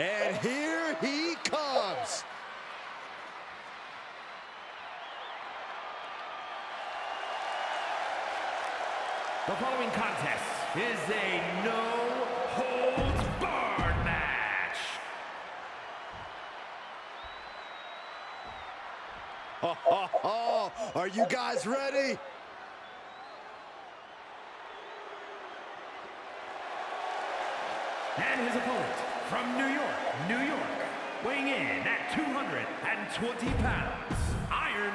And here he comes. The following contest is a no-holds-barred match. Are you guys ready? And his opponent from New York, New York, weighing in at 220 pounds, Iron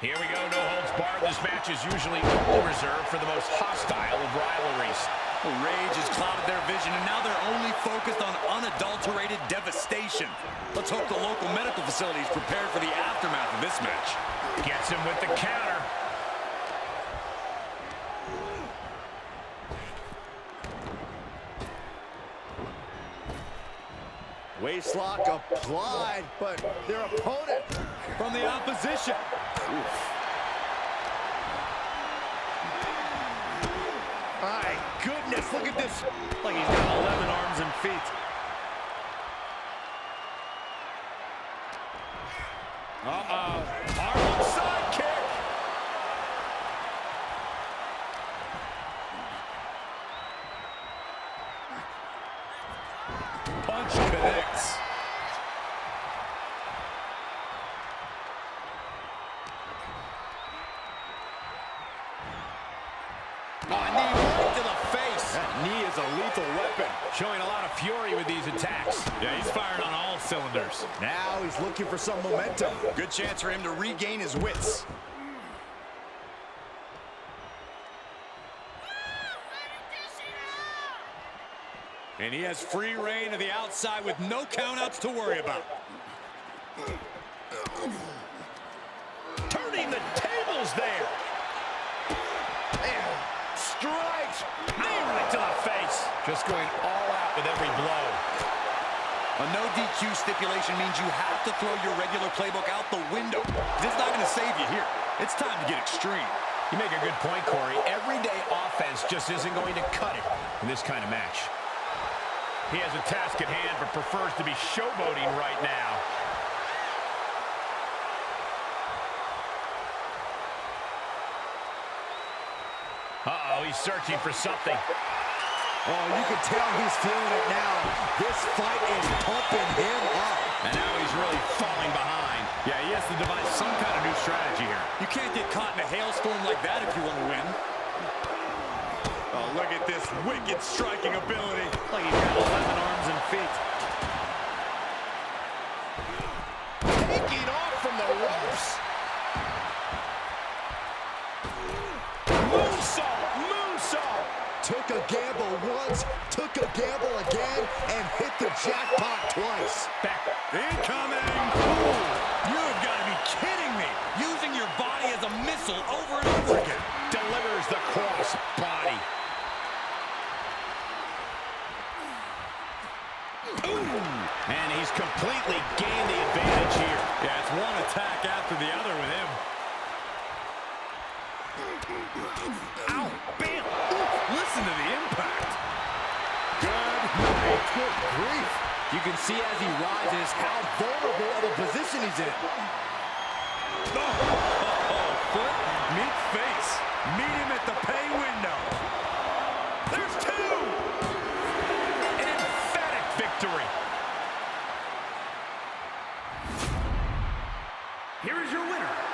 Here we go, no holds barred. This match is usually reserved for the most hostile of rivalries. Rage has clouded their vision, and now they're only focused on unadulterated devastation. Let's hope the local medical facility is prepared for the aftermath of this match. Gets him with the counter. Waistlock applied, but their opponent From the opposition. My goodness, look at this. Like he's got 11 arms and feet. Uh-oh. Harlem sidekick. Punch connects. Oh, knee right to the face. That knee is a lethal weapon. Showing a lot of fury with these attacks. Yeah, he's firing on all cylinders. Now he's looking for some momentum. Good chance for him to regain his wits. And he has free rein to the outside with no countouts to worry about. Turning the tables there. Man, strikes. Knee right to the face. Just going all out with every blow. A no DQ stipulation means you have to throw your regular playbook out the window. This is not going to save you here. It's time to get extreme. You make a good point, Corey. Everyday offense just isn't going to cut it in this kind of match. He has a task at hand, but prefers to be showboating right now. Uh-oh, he's searching for something. Oh, you can tell he's feeling it now. This fight is pumping him up. And now he's really falling behind. Yeah, he has to devise some kind of new strategy here. You can't get caught in a hailstorm like that if you want to win. Oh, look at this wicked striking ability. Like he's got 11 arms and feet. Taking off from the ropes. Moonsault! Moonsault! Took a gamble once, took a gamble again, and hit the jackpot twice. Back. Incoming! Ooh, you've got to be kidding me. Using your body as a missile over and over again. Delivers the cross body. Ooh. And he's completely gained the advantage here. Yeah, it's one attack after the other with him. Ow! Bam! Ooh, listen to the impact. Good night. Good grief. You can see as he rises how vulnerable of a position he's in. Oh, foot, meet face. Meet him at the pay window. There's two. An emphatic victory. Here is your winner, Bruce